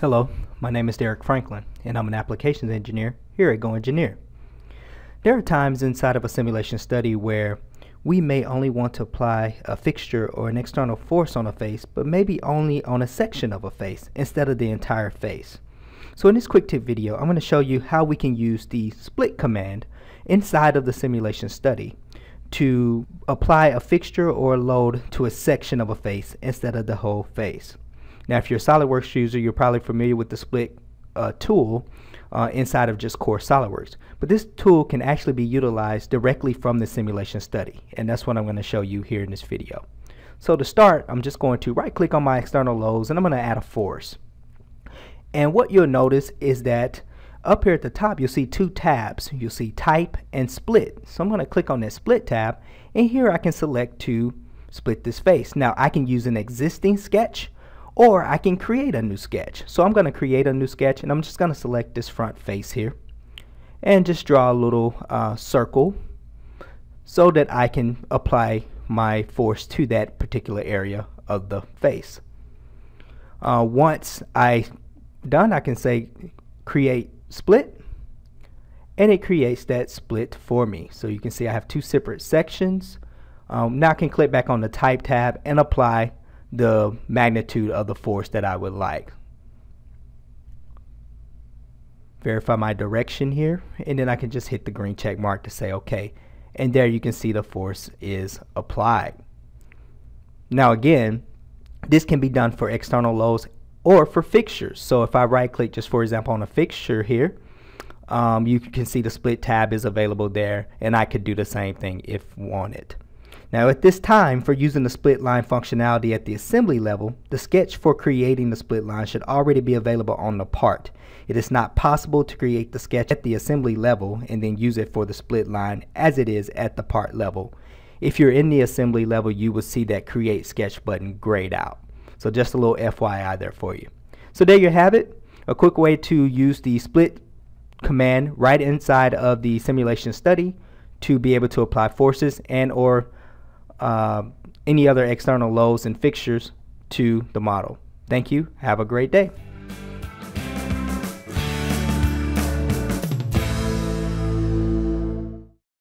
Hello, my name is Derrick Franklin, and I'm an applications engineer here at GoEngineer. There are times inside of a simulation study where we may only want to apply a fixture or an external force on a face, but maybe only on a section of a face instead of the entire face. So in this quick tip video, I'm going to show you how we can use the split command inside of the simulation study to apply a fixture or a load to a section of a face instead of the whole face. Now, if you're a SolidWorks user, you're probably familiar with the split uh, tool uh, inside of just core SolidWorks. But this tool can actually be utilized directly from the simulation study, and that's what I'm going to show you here in this video. So to start, I'm just going to right click on my external loads and I'm going to add a force. And what you'll notice is that up here at the top you'll see two tabs. You'll see type and split. So I'm going to click on that split tab and here I can select to split this face. Now I can use an existing sketch or I can create a new sketch. So I'm going to create a new sketch and I'm just going to select this front face here and just draw a little uh, circle so that I can apply my force to that particular area of the face. Uh, once I done I can say create split and it creates that split for me. So you can see I have two separate sections. Um, now I can click back on the type tab and apply the magnitude of the force that I would like. Verify my direction here and then I can just hit the green check mark to say okay and there you can see the force is applied. Now again this can be done for external loads or for fixtures. So if I right click just for example on a fixture here um, you can see the split tab is available there and I could do the same thing if wanted. Now at this time, for using the split line functionality at the assembly level, the sketch for creating the split line should already be available on the part. It is not possible to create the sketch at the assembly level and then use it for the split line as it is at the part level. If you're in the assembly level, you will see that create sketch button grayed out. So just a little FYI there for you. So there you have it. A quick way to use the split command right inside of the simulation study to be able to apply forces and or uh, any other external loads and fixtures to the model. Thank you. Have a great day.